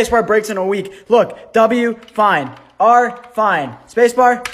Spacebar breaks in a week. Look, W, fine. R, fine. Spacebar,